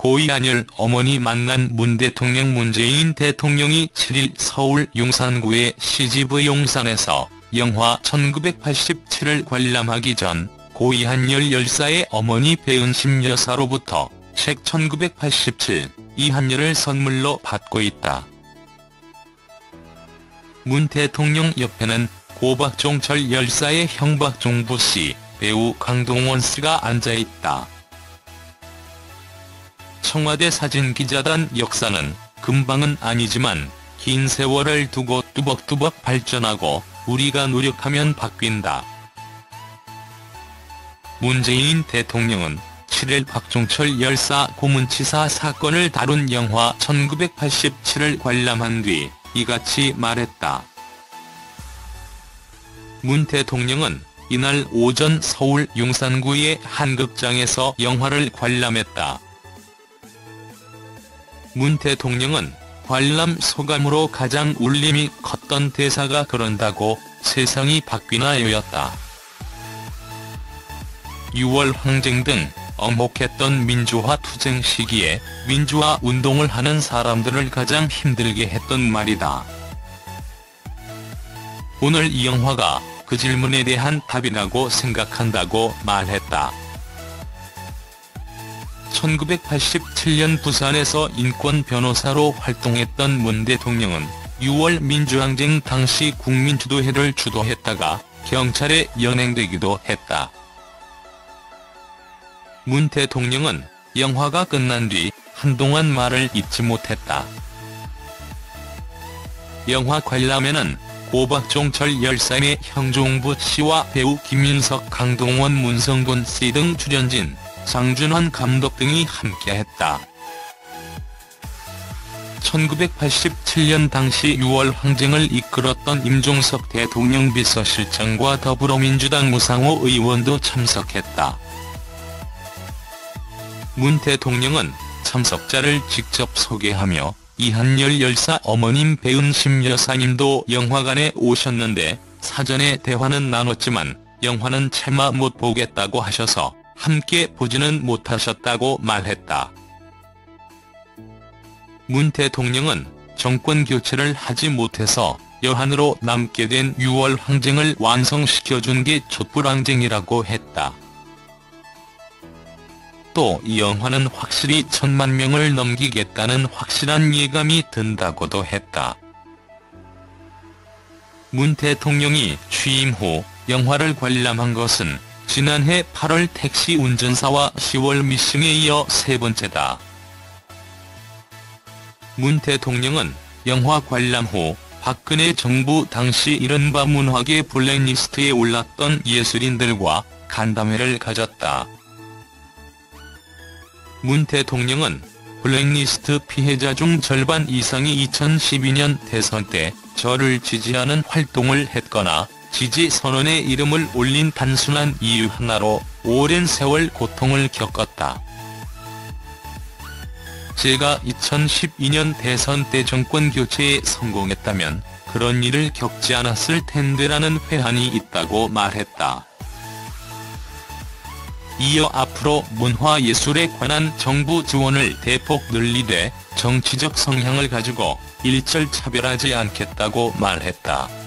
고이한열 어머니 만난 문 대통령 문재인 대통령이 7일 서울 용산구의 시집의 용산에서 영화 1987을 관람하기 전 고이한열 열사의 어머니 배은심 여사로부터 책 1987, 이한열을 선물로 받고 있다. 문 대통령 옆에는 고박종철 열사의 형 박종부 씨, 배우 강동원 씨가 앉아있다. 청와대 사진기자단 역사는 금방은 아니지만 긴 세월을 두고 뚜벅뚜벅 발전하고 우리가 노력하면 바뀐다. 문재인 대통령은 7일 박종철 열사 고문치사 사건을 다룬 영화 1987을 관람한 뒤 이같이 말했다. 문 대통령은 이날 오전 서울 용산구의 한 극장에서 영화를 관람했다. 문 대통령은 관람 소감으로 가장 울림이 컸던 대사가 그런다고 세상이 바뀌나요였다. 6월 항쟁 등 엄혹했던 민주화 투쟁 시기에 민주화 운동을 하는 사람들을 가장 힘들게 했던 말이다. 오늘 이 영화가 그 질문에 대한 답이라고 생각한다고 말했다. 1987년 부산에서 인권 변호사로 활동했던 문 대통령은 6월 민주항쟁 당시 국민주도회를 주도했다가 경찰에 연행되기도 했다. 문 대통령은 영화가 끝난 뒤 한동안 말을 잇지 못했다. 영화 관람에는 고박종철 열사의 형종부 씨와 배우 김윤석 강동원 문성곤 씨등 출연진, 장준환 감독 등이 함께했다. 1987년 당시 6월 항쟁을 이끌었던 임종석 대통령 비서실장과 더불어민주당 무상호 의원도 참석했다. 문 대통령은 참석자를 직접 소개하며 이한열 열사 어머님 배은심 여사님도 영화관에 오셨는데 사전에 대화는 나눴지만 영화는 차마 못 보겠다고 하셔서 함께 보지는 못하셨다고 말했다. 문 대통령은 정권 교체를 하지 못해서 여한으로 남게 된 6월 항쟁을 완성시켜준 게 촛불항쟁이라고 했다. 또 이 영화는 확실히 천만 명을 넘기겠다는 확실한 예감이 든다고도 했다. 문 대통령이 취임 후 영화를 관람한 것은 지난해 8월 택시 운전사와 10월 미싱에 이어 세 번째다. 문 대통령은 영화 관람 후 박근혜 정부 당시 이른바 문화계 블랙리스트에 올랐던 예술인들과 간담회를 가졌다. 문 대통령은 블랙리스트 피해자 중 절반 이상이 2012년 대선 때 저를 지지하는 활동을 했거나 지지 선언에 이름을 올린 단순한 이유 하나로 오랜 세월 고통을 겪었다. 제가 2012년 대선 때 정권 교체에 성공했다면 그런 일을 겪지 않았을 텐데라는 회한이 있다고 말했다. 이어 앞으로 문화예술에 관한 정부 지원을 대폭 늘리되 정치적 성향을 가지고 일절 차별하지 않겠다고 말했다.